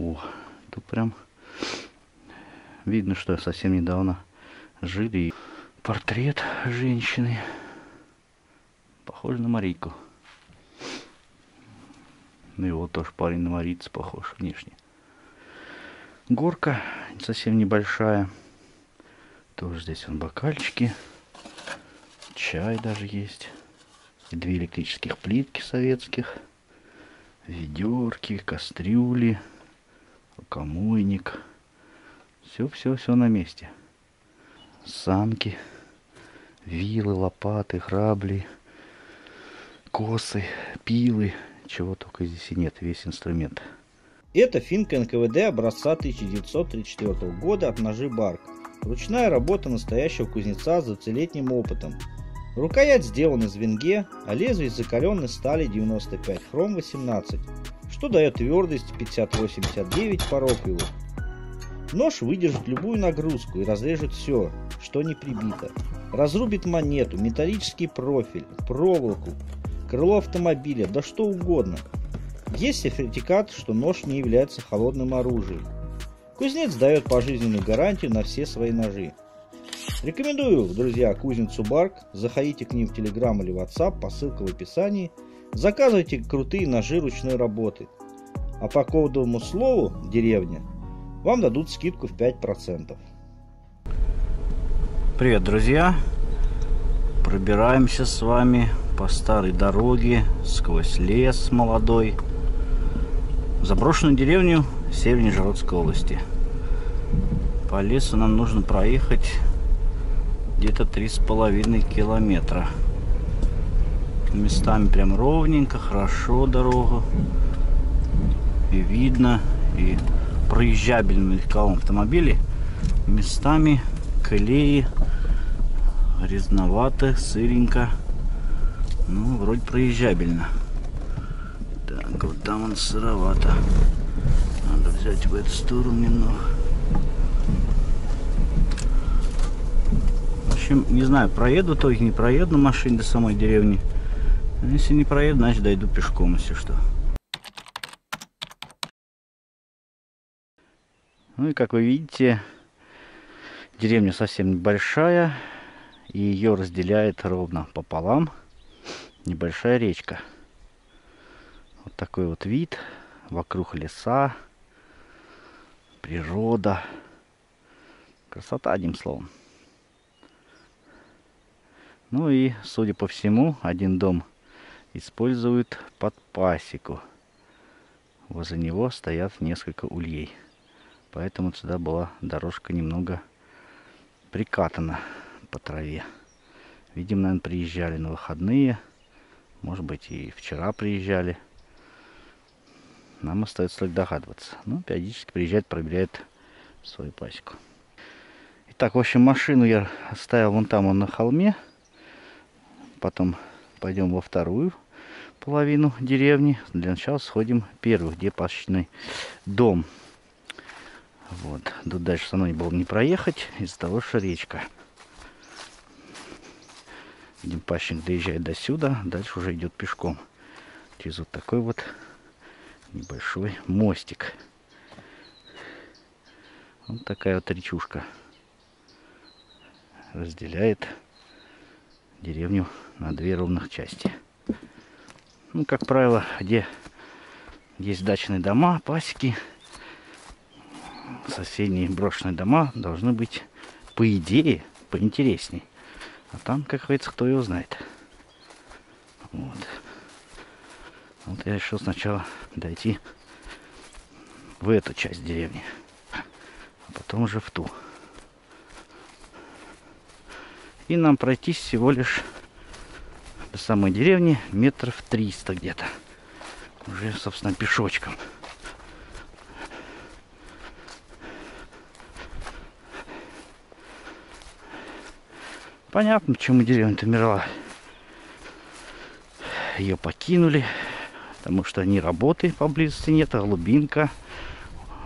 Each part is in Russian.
О, тут прям видно, что совсем недавно жили. Портрет женщины. Похож на Марийку. Ну и вот тоже парень на Марийца похож внешне. Горка совсем небольшая. Тоже здесь он бокальчики. Чай даже есть. Две электрических плитки советских. Ведерки, кастрюли, рукомойник. Все, все, все на месте. Санки, вилы, лопаты, грабли, косы, пилы. Чего только здесь и нет, весь инструмент. Это финка НКВД образца 1934 года от ножи Барк. Ручная работа настоящего кузнеца с 20-летним опытом. Рукоять сделана из венге, а лезвие из закаленной стали 95 хром 18, что дает твердость 50-89 по Роквиллу. Нож выдержит любую нагрузку и разрежет все, что не прибито. Разрубит монету, металлический профиль, проволоку, крыло автомобиля, да что угодно. Есть сертификат, что нож не является холодным оружием. Кузнец дает пожизненную гарантию на все свои ножи. Рекомендую, друзья, кузницу Барк. Заходите к ним в Telegram или WhatsApp по ссылке в описании. Заказывайте крутые ножи ручной работы. А по кодовому слову «деревня» вам дадут скидку в 5%. Привет, друзья! Пробираемся с вами по старой дороге сквозь лес молодой в заброшенную деревню северной Нижегородской области. По лесу нам нужно проехать где-то три с половиной километра. Местами прям ровненько, хорошо дорога. И видно, и проезжабельно легковом автомобиле. Местами колеи грязновато, сыренько. Ну, вроде проезжабельно. Так, вот там он сыровато. Надо взять в эту сторону немного. Общем, не знаю, проеду то или не проеду на машине до самой деревни. Если не проеду, значит дойду пешком, если что. Ну и как вы видите, деревня совсем небольшая. И ее разделяет ровно пополам небольшая речка. Вот такой вот вид. Вокруг леса, природа. Красота, одним словом. Ну и, судя по всему, один дом используют под пасеку. Возле него стоят несколько ульей. Поэтому сюда была дорожка немного прикатана по траве. Видимо, наверное, приезжали на выходные. Может быть, и вчера приезжали. Нам остается только догадываться. Ну, периодически приезжает, проверяет свою пасеку. Итак, в общем, машину я оставил вон там, он на холме. Потом пойдем во вторую половину деревни. Для начала сходим первый, где пасечный дом. Вот. Тут дальше со мной было не проехать из-за того, что речка. Видим, пасечник доезжает до сюда, дальше уже идет пешком. Через вот такой вот небольшой мостик. Вот такая вот речушка разделяет деревню на две ровных части. Ну, как правило, где есть дачные дома, пасеки, соседние брошенные дома должны быть, по идее, поинтересней. А там, как говорится, кто его знает. Вот. Вот я решил сначала дойти в эту часть деревни, а потом уже в ту. И нам пройти всего лишь до самой деревни метров 300 где-то. Уже, собственно, пешочком. Понятно, почему деревня-то умерла. Ее покинули, потому что ни работы поблизости нет, а глубинка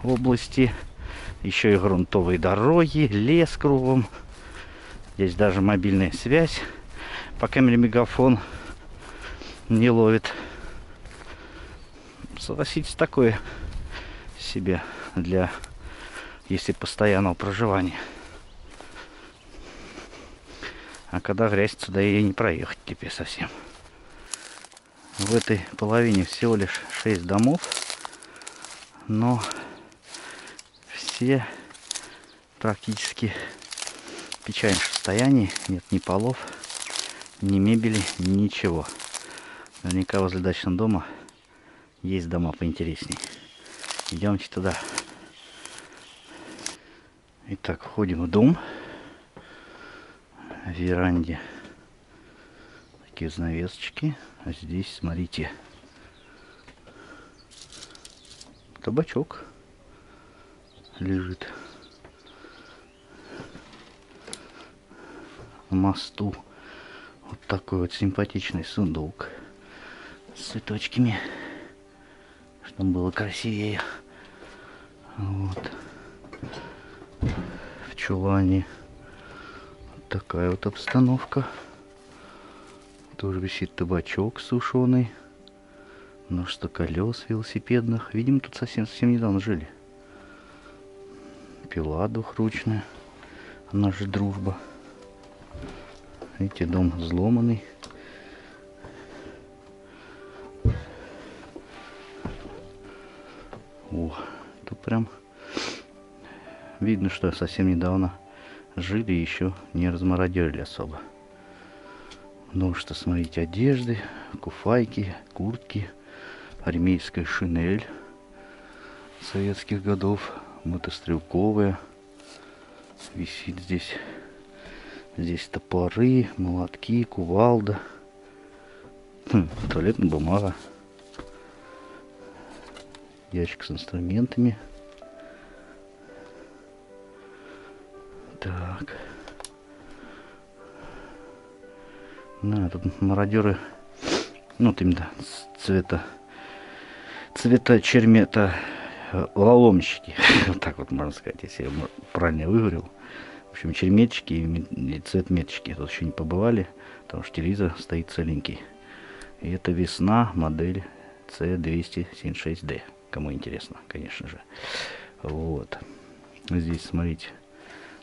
области. Еще и грунтовые дороги, лес кругом. Здесь даже мобильная связь по камере мегафон не ловит. Согласитесь, такое себе для, если постоянного проживания. А когда грязь, сюда и не проехать теперь совсем. В этой половине всего лишь 6 домов, но все практически в печальном состоянии. Нет ни полов, ни мебели, ничего. Наверняка возле дачного дома есть дома поинтересней. Идемте туда. Итак, входим в дом. В веранде такие занавесочки. А здесь, смотрите, табачок лежит. На мосту вот такой вот симпатичный сундук с цветочками, чтобы было красивее. Вот. В чулане вот такая вот обстановка. Тоже висит табачок сушеный. Множество колес велосипедных. Видимо, тут совсем совсем недавно жили. Пила двухручная. Она же дружба. Видите, дом взломанный. О, тут прям видно, что совсем недавно жили и еще не размародерили особо. Множество, смотрите, одежды, куфайки, куртки, армейская шинель советских годов, мотострелковая. Висит здесь Здесь топоры, молотки, кувалда. Хм, туалетная бумага. Ящик с инструментами. Так. На, тут мародеры, ну, вот именно цвета, цвета чермета э, лоломщики. вот так вот можно сказать, если я правильно выговорил. Общем, черметчики и цвет тут еще не побывали, потому что телевизор стоит целенький. И это весна, модель C276D. Кому интересно, конечно же. Вот. Здесь, смотрите,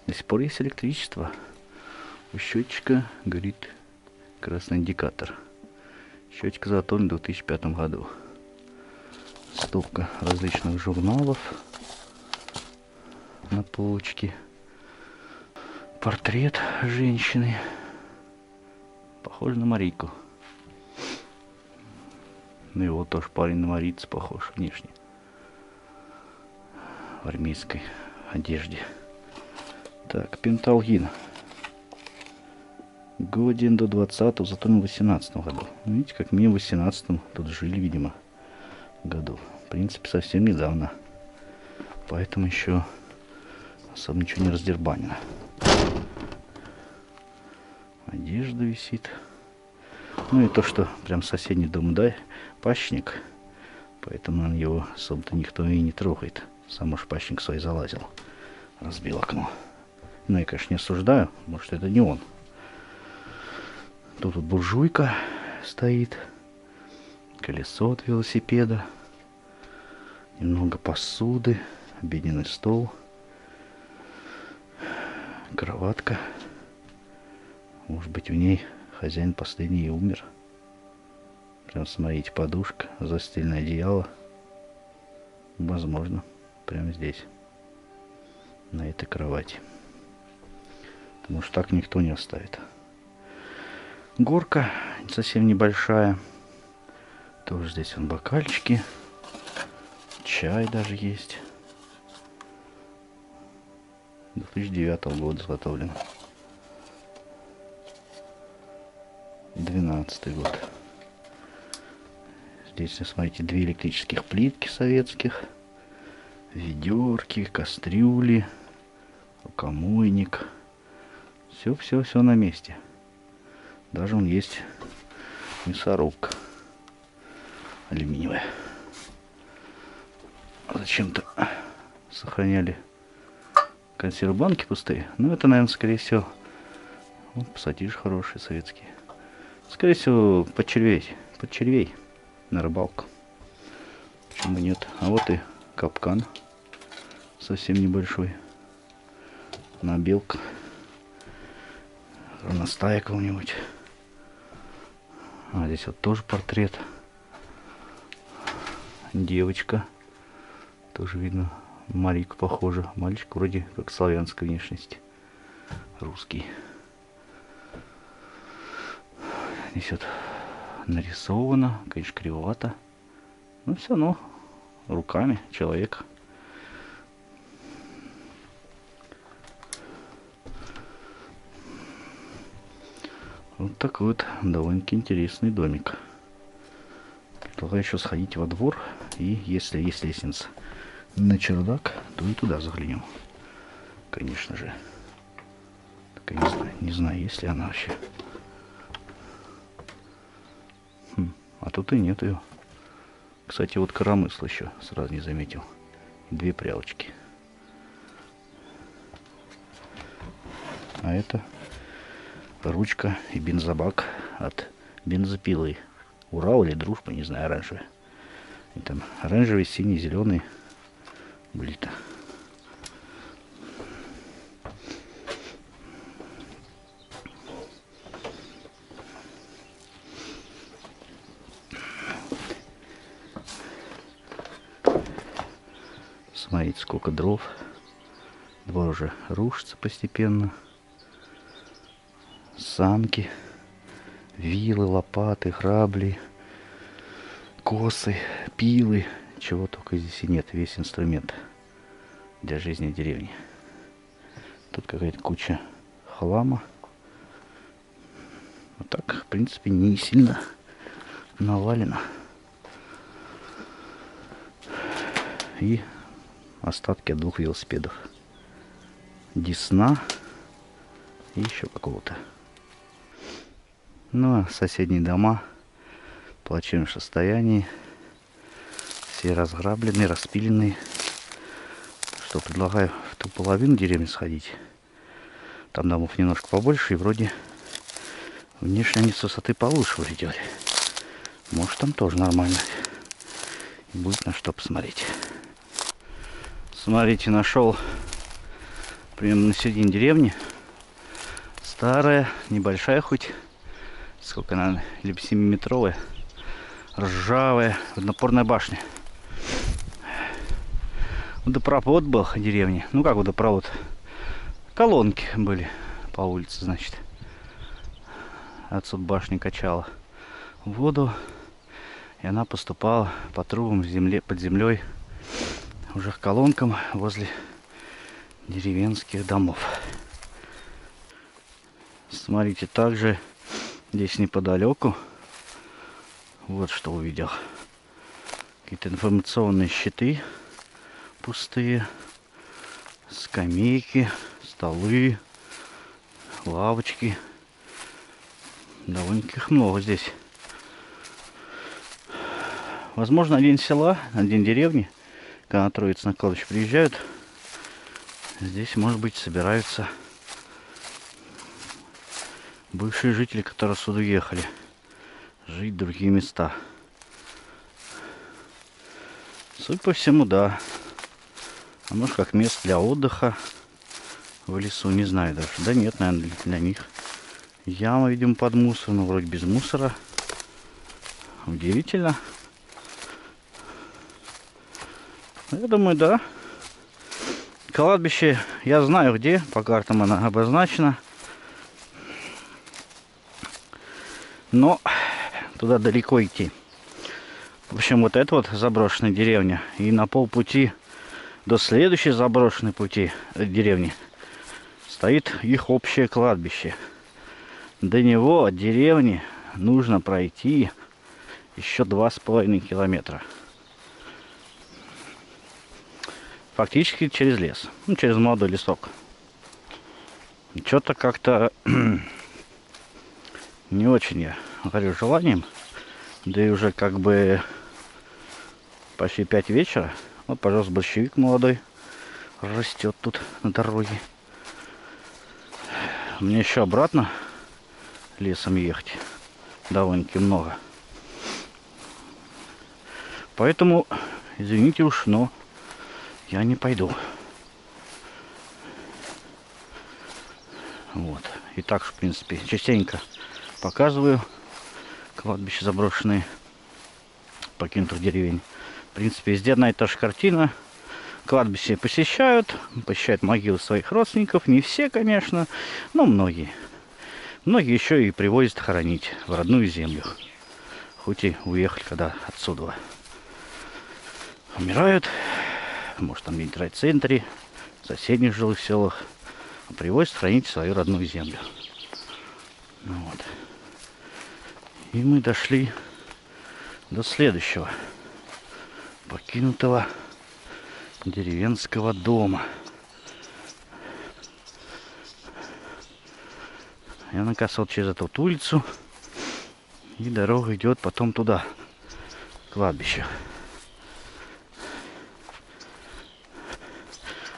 до сих пор есть электричество. У счетчика горит красный индикатор. Счетчик заготовлен в 2005 году. Стопка различных журналов на полочке. Портрет женщины. Похож на Марийку. Ну его тоже парень на Марийца похож внешне. В армейской одежде. Так, пенталгин. Годен до 20-го, зато на 18 году. Ну, видите, как минимум в 18 тут жили, видимо, году. В принципе, совсем недавно. Поэтому еще особо ничего не раздербанено одежда висит. Ну и то, что прям соседний дом, да, пащник. Поэтому его особо-то никто и не трогает. Сам уж пащник свой залазил. Разбил окно. Ну, я, конечно, не осуждаю. Может, это не он. Тут вот буржуйка стоит. Колесо от велосипеда. Немного посуды. Обеденный стол. Кроватка. Может быть, в ней хозяин последний и умер. Прям смотрите, подушка, застельное одеяло. Возможно, прямо здесь, на этой кровати. Потому что так никто не оставит. Горка совсем небольшая. Тоже здесь он бокальчики. Чай даже есть. 2009 года изготовлен. 12 год. Здесь, смотрите, две электрических плитки советских. Ведерки, кастрюли, рукомойник. Все, все, все на месте. Даже он есть мясорубка алюминиевая. Зачем-то сохраняли консервы банки пустые. Ну, это, наверное, скорее всего, вот, пассатижи хорошие советские. Скорее всего, под червей. Под червей на рыбалку. Почему нет? А вот и капкан совсем небольшой. На белка. Горностая кого-нибудь. А здесь вот тоже портрет. Девочка. Тоже видно. Марик похоже. Мальчик вроде как славянской внешности. Русский. Вот нарисовано, конечно, кривовато. Но все равно руками человека. Вот такой вот довольно-таки интересный домик. Предлагаю еще сходить во двор. И если есть лестница на чердак, то и туда заглянем. Конечно же. Так, не знаю, не знаю, есть ли она вообще. А тут и нет ее. Кстати, вот коромысл еще сразу не заметил. Две прялочки. А это ручка и бензобак от бензопилы. Урал или дружба, не знаю, оранжевый. И там оранжевый, синий, зеленый были-то. Смотрите, сколько дров. Двор уже рушится постепенно санки, вилы, лопаты, грабли, косы, пилы. Чего только здесь и нет. Весь инструмент для жизни в деревне. Тут какая-то куча хлама. Вот так, в принципе, не сильно навалено. И остатки от двух велосипедов. Десна и еще какого-то. Ну, а соседние дома в плачевном состоянии. Все разграбленные, распиленные. Что, предлагаю в ту половину деревни сходить. Там домов немножко побольше и вроде внешне они с высоты получше выглядели. Может там тоже нормально. Будет на что посмотреть. Смотрите, нашел примерно на середине деревни. Старая, небольшая хоть сколько она, либо 7-метровая, ржавая водонапорная башня. Водопровод был в деревне. Ну как водопровод? Колонки были по улице, значит. Отсюда башня качала воду. И она поступала по трубам земле, под землей уже к колонкам возле деревенских домов. Смотрите, также Здесь неподалеку. Вот что увидел. Какие-то информационные щиты пустые. Скамейки, столы, лавочки. Довольно-таки их много здесь. Возможно, один села, один деревни, когда на на кладбище приезжают, здесь, может быть, собираются бывшие жители, которые сюда уехали, жить в другие места. Судя по всему, да. А может как место для отдыха в лесу, не знаю даже. Да нет, наверное, для них. Яма, видимо, под мусор, но вроде без мусора. Удивительно. Я думаю, да. Кладбище я знаю где, по картам она обозначена. Но туда далеко идти. В общем, вот это вот заброшенная деревня. И на полпути до следующей заброшенной пути э, деревни стоит их общее кладбище. До него от деревни нужно пройти еще два с половиной километра. Фактически через лес. Ну, через молодой лесок. Что-то как-то не очень я горю желанием. Да и уже как бы почти 5 вечера. Вот, пожалуйста, большевик молодой растет тут на дороге. Мне еще обратно лесом ехать довольно-таки много. Поэтому, извините уж, но я не пойду. Вот. И так, в принципе, частенько показываю кладбища заброшенные покинутых деревень. В принципе, везде одна и та же картина. Кладбище посещают, посещают могилы своих родственников. Не все, конечно, но многие. Многие еще и привозят хоронить в родную землю. Хоть и уехали когда отсюда. Умирают, может там где-нибудь в райцентре, в соседних жилых селах. А привозят хранить свою родную землю. Ну вот. И мы дошли до следующего покинутого деревенского дома. Я накосал через эту вот улицу. И дорога идет потом туда, кладбище.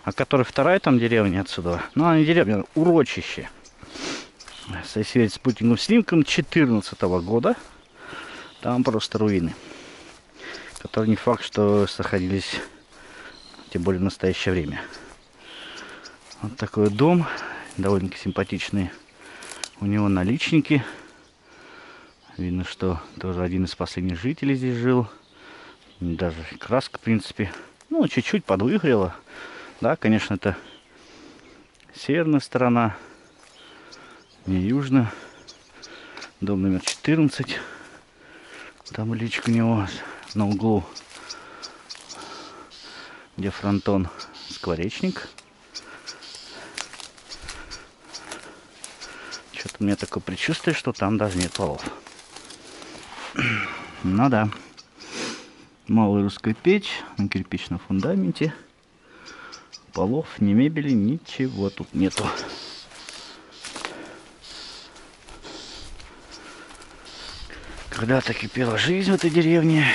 А которая вторая там деревня отсюда, ну она не деревня, урочище. Если с спутниковым снимком 2014 года, там просто руины, которые не факт, что сохранились, тем более в настоящее время. Вот такой дом, довольно симпатичный. У него наличники. Видно, что тоже один из последних жителей здесь жил. Даже краска, в принципе, ну, чуть-чуть подвыгорела. Да, конечно, это северная сторона, не южная. Дом номер 14. Там личка у него на углу, где фронтон скворечник. Что-то у меня такое предчувствие, что там даже нет полов. Ну да. Малая русская печь на кирпичном фундаменте. Полов, ни мебели, ничего тут нету. Когда-то кипела жизнь в этой деревне.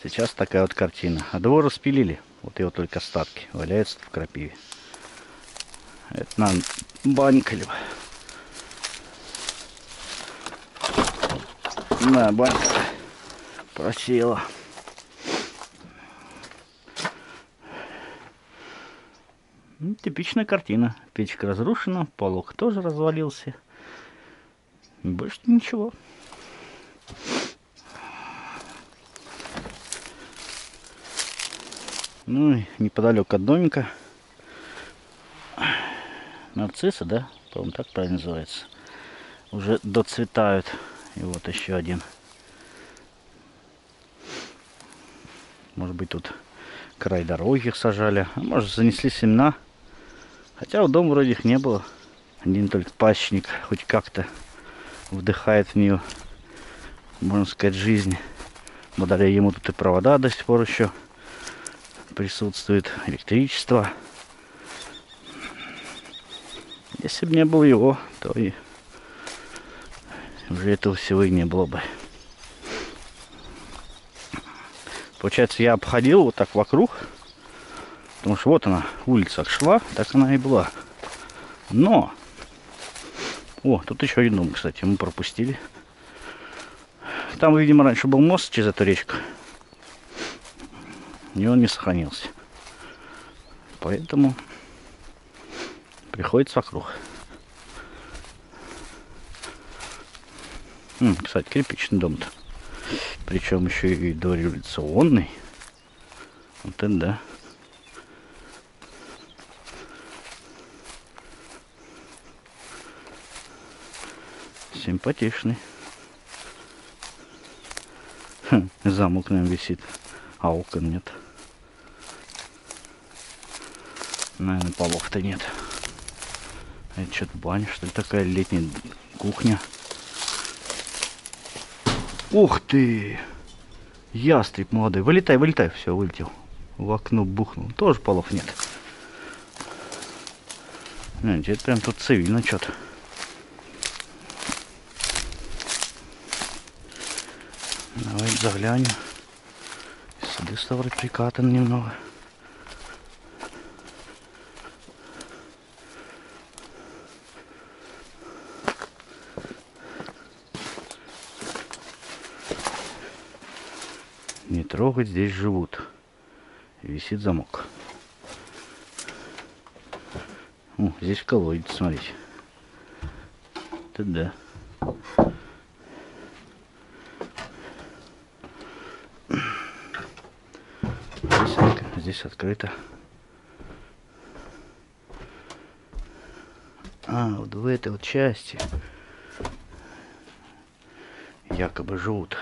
Сейчас такая вот картина. А двор распилили. Вот его только остатки валяются в крапиве. Это нам банька либо. На, банька просела. Ну, типичная картина. Печка разрушена, полок тоже развалился. Больше ничего. Ну и неподалеку от домика нарциссы, да? По-моему, так правильно называется. Уже доцветают. И вот еще один. Может быть тут край дороги сажали. А может занесли семена. Хотя у дома вроде их не было. Один только пасечник хоть как-то вдыхает в нее, можно сказать, жизнь. Благодаря ему тут и провода до сих пор еще присутствует, электричество. Если бы не было его, то и уже этого всего и не было бы. Получается, я обходил вот так вокруг, потому что вот она, улица шла, так она и была. Но о, тут еще один дом, кстати, мы пропустили. Там, видимо, раньше был мост через эту речку. И он не сохранился. Поэтому приходится вокруг. М, кстати, кирпичный дом-то. Причем еще и дореволюционный. Вот это да. Симпатичный. Хм, замок нам висит, а окон нет. Наверное, полов-то нет. Это что-то баня, что ли, такая летняя кухня. Ух ты! Ястреб молодой. Вылетай, вылетай. Все, вылетел. В окно бухнул. Тоже полов нет. Знаете, это прям тут цивильно что-то. Заглянем. Сюда ставры прикатан немного. Нет, трогать, здесь живут. Висит замок. О, здесь колодец, смотрите. Это да. Здесь, открыто. А, вот в этой вот части якобы живут.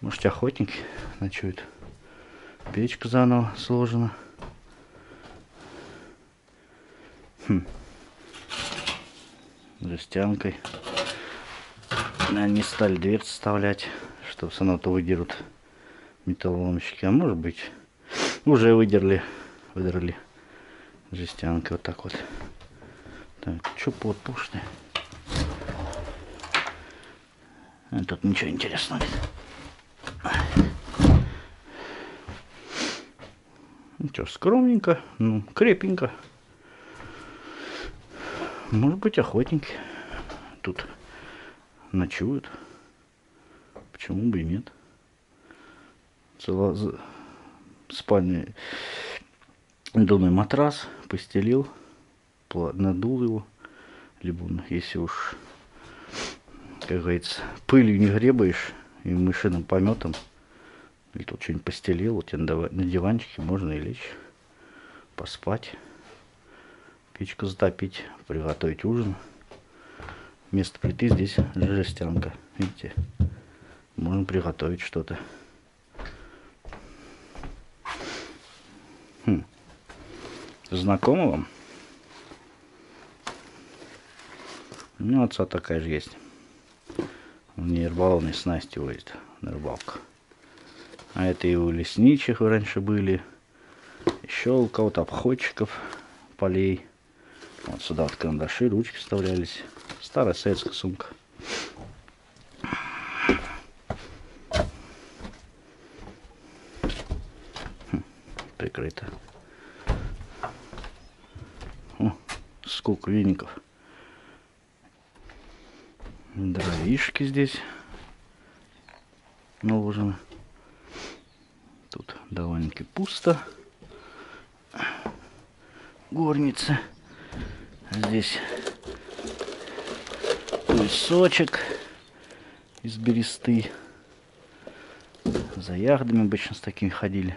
Может охотники ночуют. Печка заново сложена. Хм. Жестянкой. Не стали дверь вставлять, чтобы то выдерут металлоломщики. А может быть, уже выдерли. Выдрали жестянкой вот так вот. Так, что под пушный? А тут ничего интересного нет. Ну что, скромненько, ну, крепенько. Может быть, охотники тут ночуют. Почему бы и нет? Цело... Спальный доме матрас постелил, надул его. Либо, если уж, как говорится, пылью не гребаешь и мышиным пометом, или тут что-нибудь постелил, тебя на диванчике можно и лечь, поспать печку затопить, приготовить ужин. Вместо плиты здесь жестянка. Видите? Можно приготовить что-то. Хм. Знакомо вам? У меня отца такая же есть. Он не рыболовной снасти возит на рыбалку. А это и у лесничих раньше были. Еще у кого-то обходчиков полей. Вот сюда вот карандаши, ручки вставлялись. Старая советская сумка. Хм, прикрыто. О, сколько веников. Дровишки здесь наложены. Тут довольно-таки пусто. Горница. Здесь песочек из бересты. За ягодами обычно с такими ходили.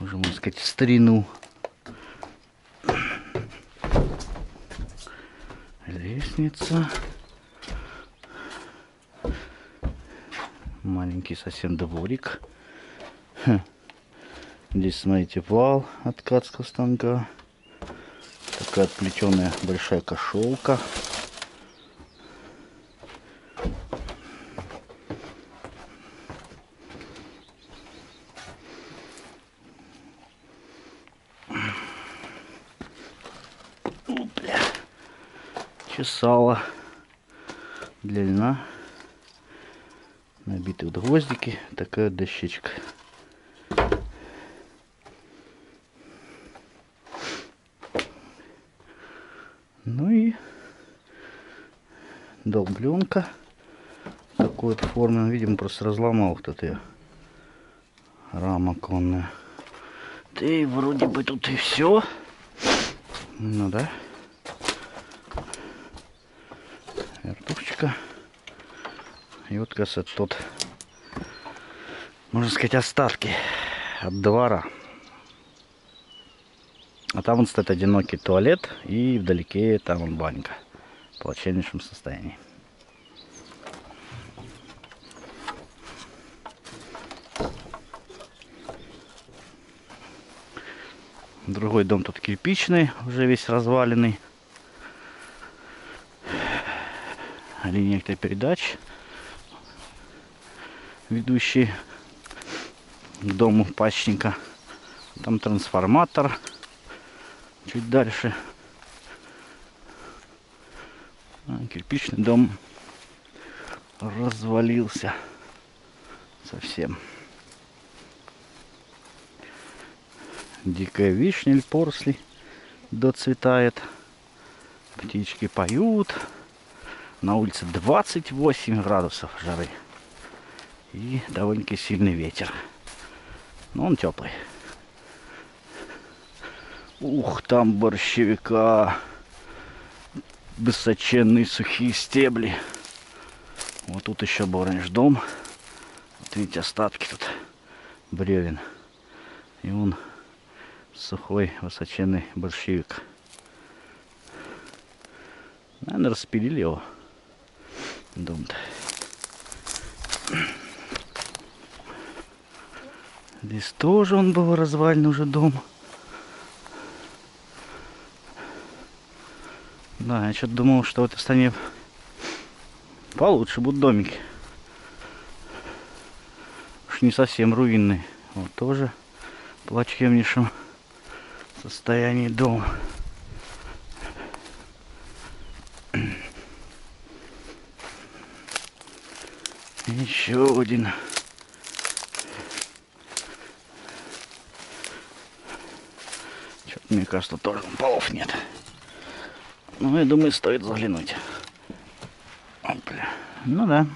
Уже, можно сказать, в старину. Лестница. Маленький совсем дворик. Здесь, смотрите, вал от ткацкого станка такая отплетенная большая кошелка. Чесала для льна. Набиты вот гвоздики. Такая дощечка. Ну и долбленка такой вот формы. Видимо, просто разломал вот это рама конная. И вроде бы тут и все. Ну да. И вот, кажется, тот, можно сказать, остатки от двора. А там вот стоит одинокий туалет и вдалеке там он банька в плачевнейшем состоянии. Другой дом тут кирпичный, уже весь разваленный. Линия передач, ведущий к дому пачника. Там трансформатор чуть дальше. А, кирпичный дом развалился совсем. Дикая вишня или поросли доцветает. Птички поют. На улице 28 градусов жары. И довольно-таки сильный ветер. Но он теплый. Ух, там борщевика. Высоченные сухие стебли. Вот тут еще раньше дом. Вот видите, остатки тут бревен. И он сухой высоченный борщевик. Наверное, распилили его. Дом-то. Здесь тоже он был развален уже дом. Да, я что-то думал, что в этой стране получше будут домики. Уж не совсем руинные. Вот тоже в плачевнейшем состоянии дом. Еще один. Мне кажется, тоже полов нет. Ну, я думаю, стоит заглянуть. Опля. Ну да.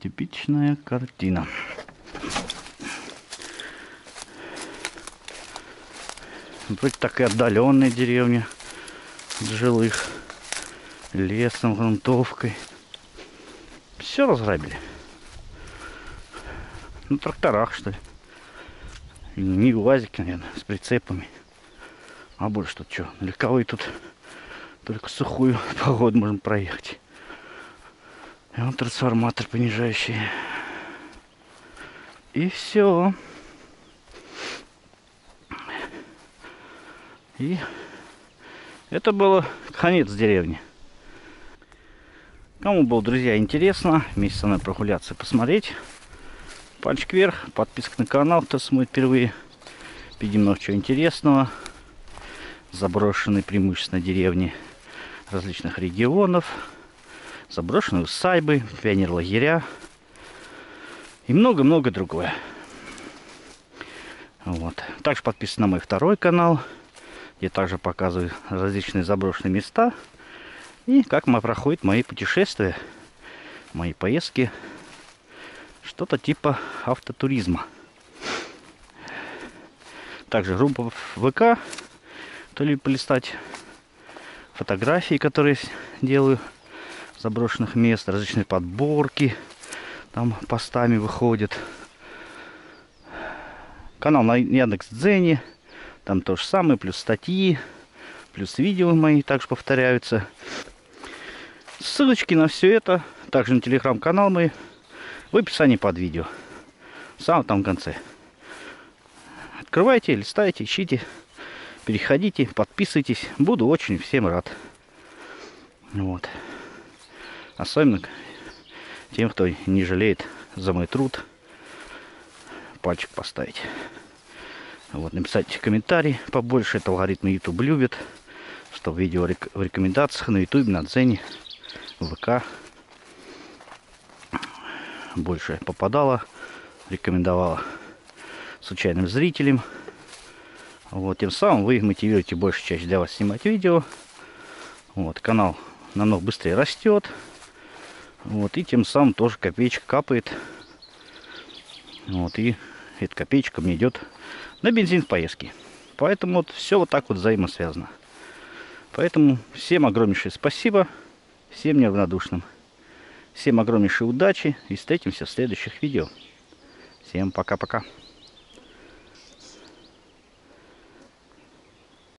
Типичная картина. Вроде так и отдаленные деревни жилых. Лесом, грунтовкой. Все разграбили. На тракторах, что ли. Не УАЗики, наверное, с прицепами. А больше тут что? Легковые тут только сухую погоду можем проехать. И вот трансформатор понижающий. И все. И это было конец деревни. Кому было, друзья, интересно вместе со мной прогуляться, посмотреть, пальчик вверх, подписка на канал, кто смотрит впервые. Видим много чего интересного. Заброшенные преимущественно деревни различных регионов, заброшенные усадьбы, пионер-лагеря и много-много другое. Вот. Также подписывайтесь на мой второй канал, где также показываю различные заброшенные места и как проходят мои путешествия, мои поездки. Что-то типа автотуризма. Также группа ВК, кто любит полистать фотографии, которые делаю заброшенных мест, различные подборки там постами выходят. Канал на Яндекс Дзене, там то же самое, плюс статьи, плюс видео мои также повторяются. Ссылочки на все это, также на телеграм-канал мой, в описании под видео. В самом там конце. Открывайте, листайте, ищите переходите, подписывайтесь. Буду очень всем рад. Вот. Особенно тем, кто не жалеет за мой труд. Пальчик поставить. Вот, написать комментарий побольше. Это алгоритмы YouTube любят. Чтобы видео в рекомендациях на YouTube, на Дзене, ВК больше попадало, рекомендовала случайным зрителям. Вот, тем самым вы мотивируете больше чаще для вас снимать видео. Вот, канал намного быстрее растет. Вот, и тем самым тоже копеечка капает. Вот, и эта копеечка мне идет на бензин в поездке. Поэтому вот все вот так вот взаимосвязано. Поэтому всем огромнейшее спасибо. Всем неравнодушным. Всем огромнейшей удачи и встретимся в следующих видео. Всем пока-пока.